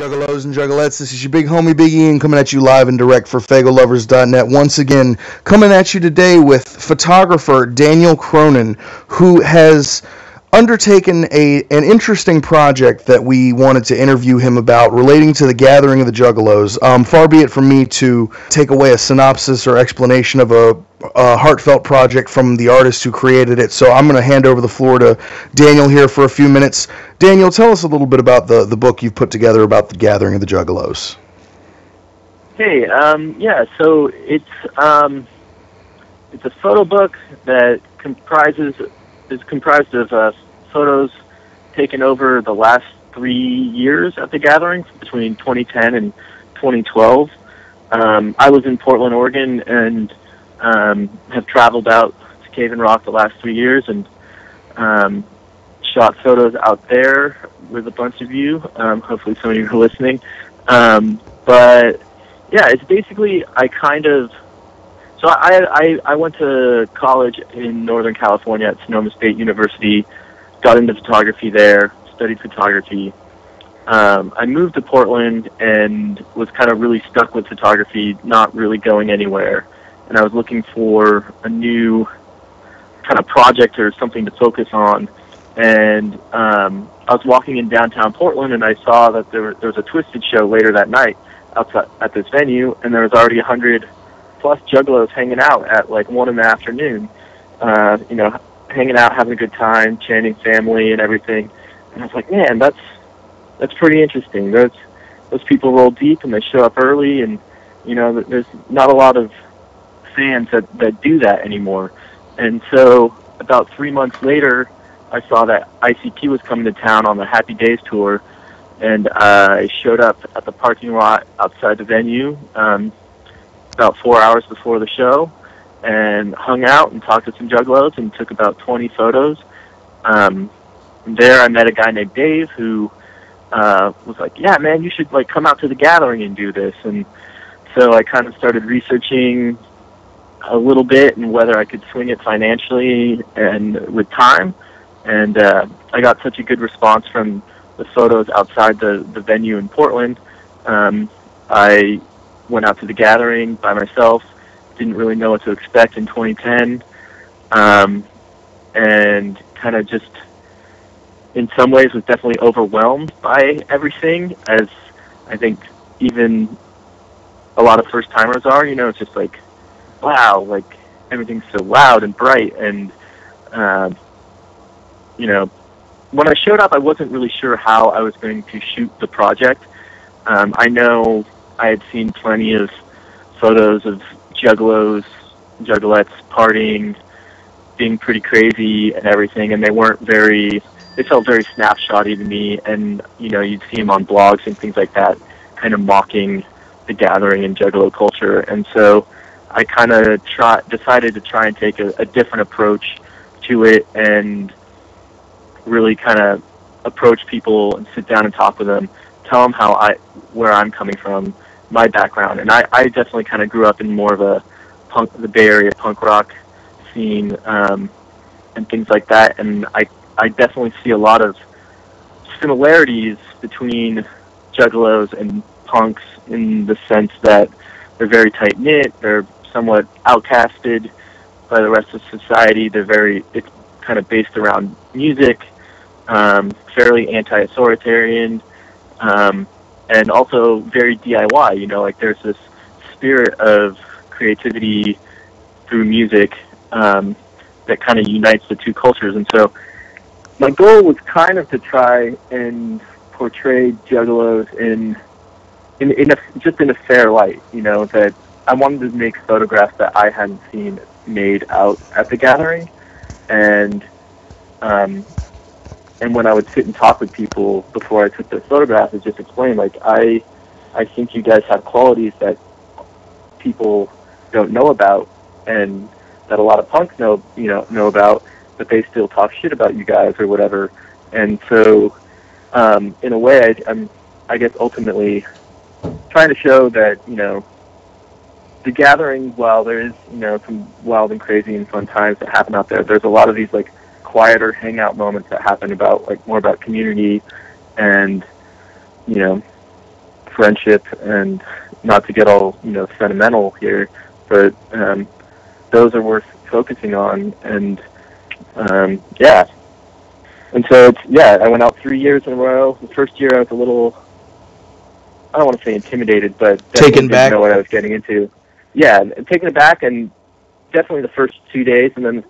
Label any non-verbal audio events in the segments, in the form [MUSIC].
Juggalos and Juggalettes, this is your big homie Big Ian coming at you live and direct for Faygoluvers.net. Once again, coming at you today with photographer Daniel Cronin, who has undertaken a an interesting project that we wanted to interview him about relating to the gathering of the Juggalos. Um, far be it from me to take away a synopsis or explanation of a, a heartfelt project from the artist who created it. So I'm going to hand over the floor to Daniel here for a few minutes. Daniel, tell us a little bit about the the book you've put together about the gathering of the Juggalos. Hey, um, yeah, so it's um, it's a photo book that comprises is comprised of uh, photos taken over the last three years at the gathering between 2010 and 2012. Um, I was in Portland, Oregon, and um, have traveled out to Cave-In-Rock the last three years and um, shot photos out there with a bunch of you. Um, hopefully, some of you are listening. Um, but yeah, it's basically I kind of so I, I I went to college in Northern California at Sonoma State University, got into photography there, studied photography. Um, I moved to Portland and was kind of really stuck with photography, not really going anywhere. And I was looking for a new kind of project or something to focus on. And um, I was walking in downtown Portland and I saw that there, there was a Twiztid show later that night outside at this venue, and there was already a hundred plus juggalos hanging out at like one in the afternoon. Uh, you know, hanging out, having a good time, chanting family and everything. And I was like, man, that's that's pretty interesting. Those those people roll deep and they show up early, and you know, there's not a lot of fans that that do that anymore. And so, about three months later, I saw that ICP was coming to town on the Happy Days tour, and I showed up at the parking lot outside the venue. Um, about four hours before the show and hung out and talked to some juggalos and took about 20 photos. Um, there I met a guy named Dave who uh, was like, yeah, man, you should like come out to the gathering and do this. And so I kind of started researching a little bit and whether I could swing it financially and with time. And uh, I got such a good response from the photos outside the, the venue in Portland. Um, I went out to the gathering by myself. Didn't really know what to expect in 2010, um, and kind of just, in some ways, was definitely overwhelmed by everything. As I think even a lot of first timers are. You know, it's just like, wow, like everything's so loud and bright, and uh, you know, when I showed up, I wasn't really sure how I was going to shoot the project. Um, I know I had seen plenty of photos of juggalos, juggalettes partying, being pretty crazy and everything, and they weren't very. They felt very snapshotty to me, and you know, you'd see them on blogs and things like that, kind of mocking the gathering and juggalo culture. And so, I kind of try decided to try and take a, a different approach to it, and really kind of approach people and sit down and talk with them, tell them how I where I'm coming from, my background, and I, I definitely kind of grew up in more of a punk, the Bay Area punk rock scene, um, and things like that. And I, I definitely see a lot of similarities between juggalos and punks in the sense that they're very tight knit, they're somewhat outcasted by the rest of society. They're very, it's kind of based around music, um, fairly anti-authoritarian. Um, and also very DIY. You know, like there's this spirit of creativity through music um, that kind of unites the two cultures. And so my goal was kind of to try and portray juggalos in in, in a, just in a fair light. You know, that I wanted to make photographs that I hadn't seen made out at the gathering, and um, and when I would sit and talk with people before I took their photographs, it just explain like I, I think you guys have qualities that people don't know about, and that a lot of punks know, you know, know about, but they still talk shit about you guys or whatever. And so, um, in a way, I, I'm, I guess, ultimately trying to show that you know the gathering, while there is you know some wild and crazy and fun times that happen out there, there's a lot of these like quieter hangout moments that happen about like more about community and you know friendship and not to get all you know sentimental here, but um, those are worth focusing on and um, yeah. And so it's yeah, I went out three years in a row. The first year I was a little I don't want to say intimidated, but taken didn't back. know what I was getting into. Yeah, taken aback, and definitely the first two days, and then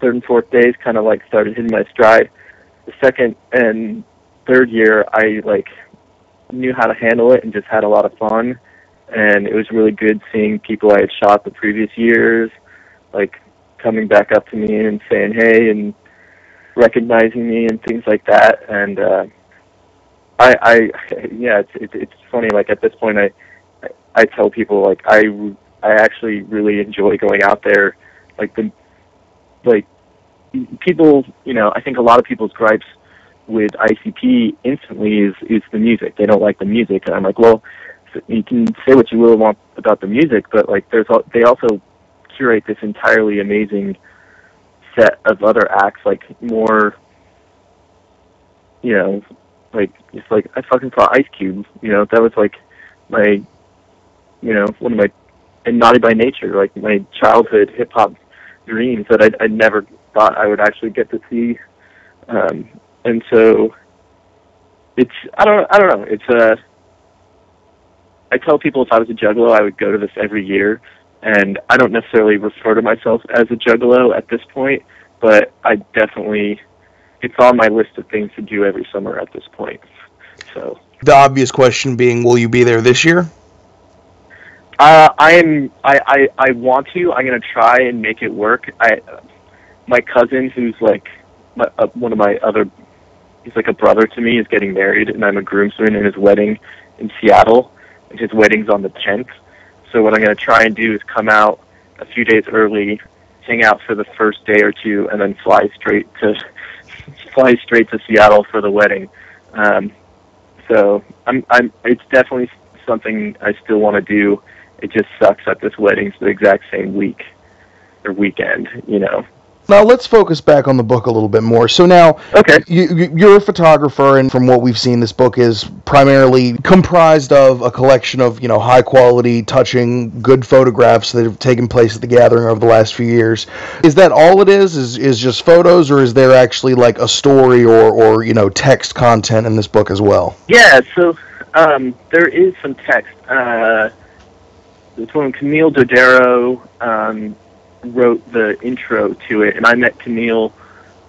third and fourth days kind of like started hitting my stride. The second and third year, I like knew how to handle it and just had a lot of fun. And it was really good seeing people I had shot the previous years, like coming back up to me and saying hey and recognizing me and things like that. And uh, I, I, [LAUGHS] yeah, it's, it's it's funny. Like at this point, I, I tell people like I, I actually really enjoy going out there. Like the, like people, you know, I think a lot of people's gripes with ICP instantly is is the music. They don't like the music, and I'm like, well, you can say what you will want about the music, but like there's they also curate this entirely amazing set of other acts, like more, you know, like it's like I fucking saw Ice Cube. You know, that was like my, you know, one of my, and Naughty by Nature, like my childhood hip hop dreams that I I never thought I would actually get to see. Um, and so it's I don't I don't know. It's uh I tell people if I was a juggalo I would go to this every year and I don't necessarily refer to myself as a juggalo at this point, but I definitely it's on my list of things to do every summer at this point. So the obvious question being, will you be there this year? Uh, I am. I, I I want to. I'm gonna try and make it work. I, my cousin, who's like my, uh, one of my other, he's like a brother to me, is getting married, and I'm a groomsman in his wedding in Seattle, and his wedding's on the 10th. So what I'm gonna try and do is come out a few days early, hang out for the first day or two, and then fly straight to [LAUGHS] fly straight to Seattle for the wedding. Um, so I'm I'm. It's definitely something I still want to do it just sucks that this wedding's the exact same week or weekend, you know. Now let's focus back on the book a little bit more. So now, okay, you, you're a photographer, and from what we've seen, this book is primarily comprised of a collection of you know high quality, touching, good photographs that have taken place at the gathering over the last few years. Is that all it is? Is is just photos, or is there actually like a story or or you know text content in this book as well? Yeah, so um, there is some text. Uh, it's when Camille Dodero um, wrote the intro to it, and I met Camille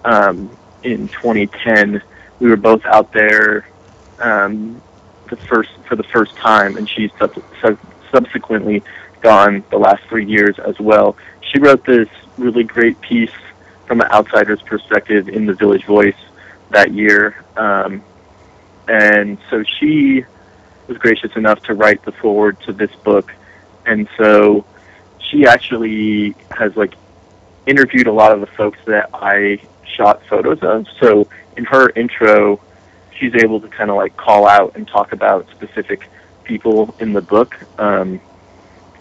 um, in 2010. We were both out there um, the first for the first time, and she's sub- sub- subsequently gone the last three years as well. She wrote this really great piece from an outsider's perspective in the Village Voice that year, um, and so she was gracious enough to write the forward to this book and so she actually has like interviewed a lot of the folks that I shot photos of. So in her intro, she's able to kind of like call out and talk about specific people in the book, um,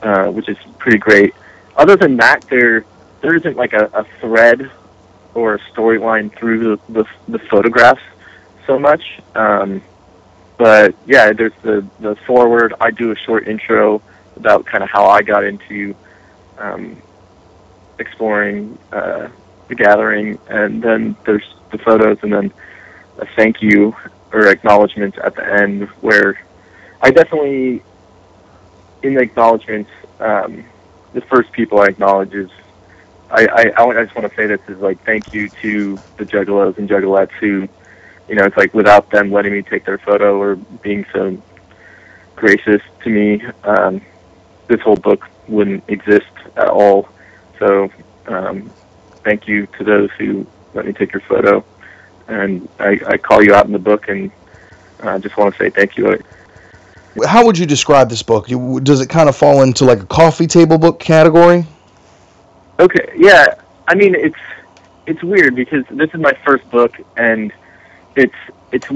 uh, which is pretty great. Other than that, there there isn't like a, a thread or a storyline through the, the, the photographs so much. Um, but yeah, there's the the foreword. I do a short intro about kind of how I got into um, exploring uh, the gathering, and then there's the photos, and then a thank you or acknowledgement at the end, where I definitely, in the acknowledgments, um, the first people I acknowledge is I, I, I just want to say this is like thank you to the juggalos and juggalettes who, you know, it's like without them letting me take their photo or being so gracious to me, um, this whole book wouldn't exist at all. So um, thank you to those who let me take your photo. And I, I call you out in the book, and I uh, just want to say thank you. How would you describe this book? Does it kind of fall into like a coffee table book category? Okay, yeah. I mean, it's it's weird because this is my first book, and it's it's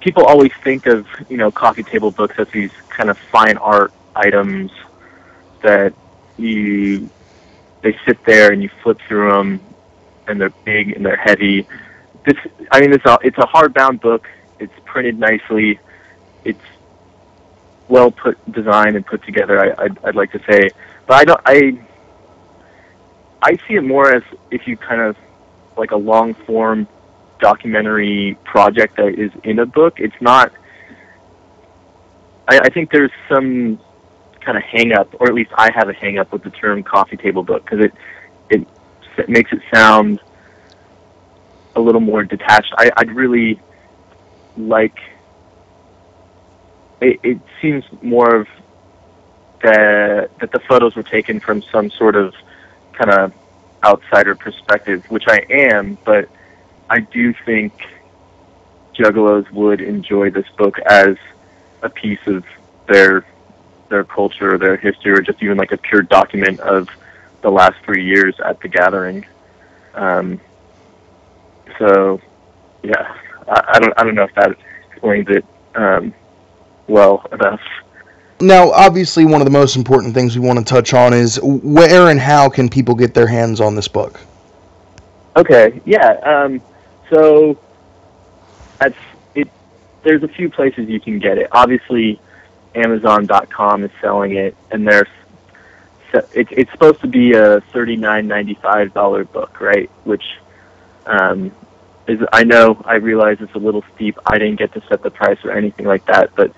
people always think of you know coffee table books as these kind of fine art items that you they sit there and you flip through them and they're big and they're heavy. This, I mean, it's a it's a hardbound book. It's printed nicely. It's well put design and put together. I, I'd, I'd like to say, but I don't. I I see it more as if you kind of like a long form documentary project that is in a book. It's not. I, I think there's some kind of hang up, or at least I have a hang up with the term coffee table book because it, it it makes it sound a little more detached. I, I'd really like. It, it seems more of that that the photos were taken from some sort of kind of outsider perspective, which I am, but I do think juggalos would enjoy this book as a piece of their their culture, their history, or just even like a pure document of the last three years at the gathering. Um, so, yeah, I, I don't I don't know if that explains it um, well enough. Now, obviously, one of the most important things we want to touch on is where and how can people get their hands on this book? Okay, yeah. Um, so, that's it. There's a few places you can get it. Obviously, Amazon.com is selling it, and there's it, it's supposed to be a thirty-nine ninety-five dollar book, right? Which um, is I know I realize it's a little steep. I didn't get to set the price or anything like that, but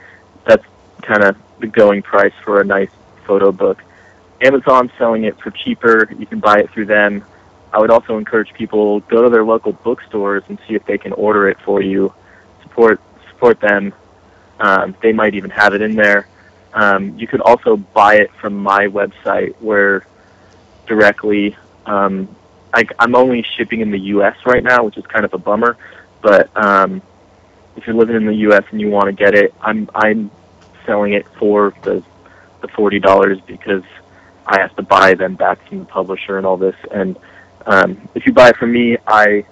that's kind of the going price for a nice photo book. Amazon's selling it for cheaper. You can buy it through them. I would also encourage people go to their local bookstores and see if they can order it for you. Support support them. Um, they might even have it in there. Um, you could also buy it from my website where directly. Um, I, I'm only shipping in the U.S. right now, which is kind of a bummer. But um, if you're living in the U.S. and you want to get it, I'm I'm selling it for the the forty dollars because I have to buy them back from the publisher and all this. And um, if you buy it from me, I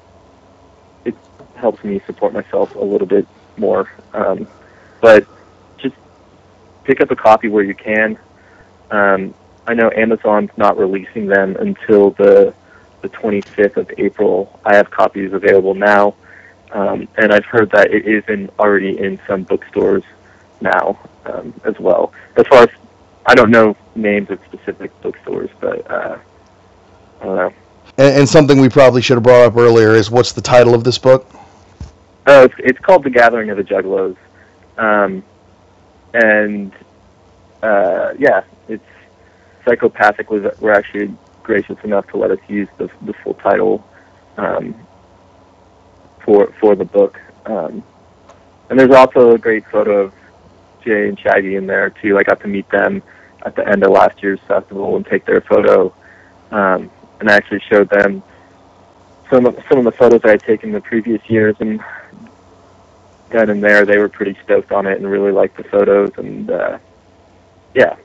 it helps me support myself a little bit more. Um, but just pick up a copy where you can. Um, I know Amazon's not releasing them until the the 25th of April. I have copies available now, um, and I've heard that it is in already in some bookstores now um, as well. As far as I don't know names of specific bookstores, but uh, I don't know. And, and, something we probably should have brought up earlier is what's the title of this book? Oh, it's, it's called The Gathering of the Juggalos, um, and uh, yeah, it's Psychopathic was were actually gracious enough to let us use the the full title um, for for the book. Um, and there's also a great photo of Jay and Shaggy in there too. I got to meet them at the end of last year's festival and take their photo. Um, and I actually showed them some of some of the photos I had taken the previous years, and then and there they were pretty stoked on it and really liked the photos. And uh, yeah.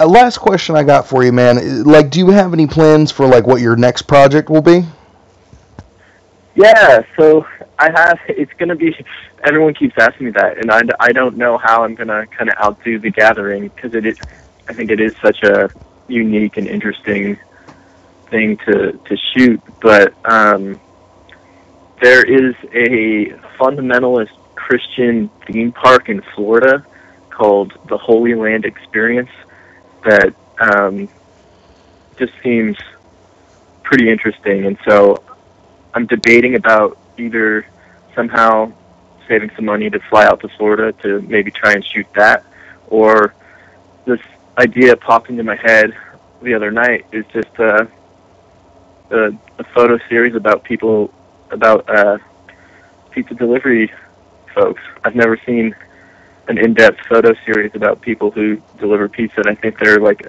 A last question I got for you, man. Like, do you have any plans for like what your next project will be? Yeah, so I have. [LAUGHS] It's gonna be. Everyone keeps asking me that, and I, I don't know how I'm gonna kind of outdo the gathering because it is. I think it is such a unique and interesting thing to to shoot. But um, there is a fundamentalist Christian theme park in Florida called the Holy Land Experience that um, just seems pretty interesting, and so I'm debating about either somehow saving some money to fly out to Florida to maybe try and shoot that, or this idea popped into my head the other night is just uh, a, a photo series about people about uh, pizza delivery folks. I've never seen an in-depth photo series about people who deliver pizza, and I think they're like.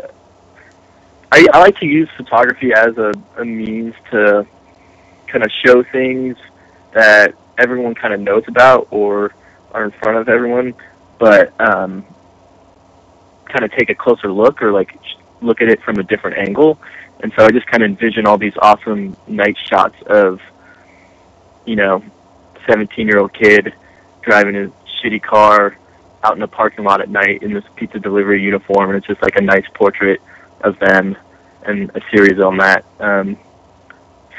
I, I like to use photography as a, a means to kind of show things that everyone kind of knows about or are in front of everyone, but um, kind of take a closer look or like look at it from a different angle. And so I just kind of envision all these awesome night shots of, you know, 17 year old kid driving a shitty car out in a parking lot at night in this pizza delivery uniform, and it's just like a nice portrait of them and a series on that. Um,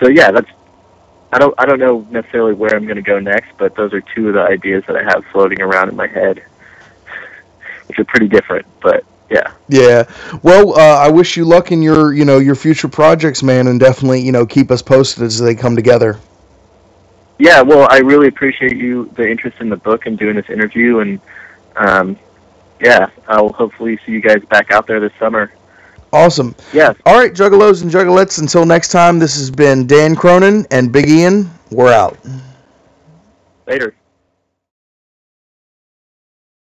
so yeah, that's I don't I don't know necessarily where I'm going to go next, but those are two of the ideas that I have floating around in my head. [LAUGHS] which are pretty different. But yeah. Yeah. Well, uh, I wish you luck in your you know your future projects, man, and definitely you know keep us posted as they come together. Yeah. Well, I really appreciate you the interest in the book and doing this interview, and um, yeah, I'll hopefully see you guys back out there this summer. Awesome. Yeah. All right, Juggalos and Juggalettes. Until next time, this has been Dan Cronin and Big Ian. We're out. Later.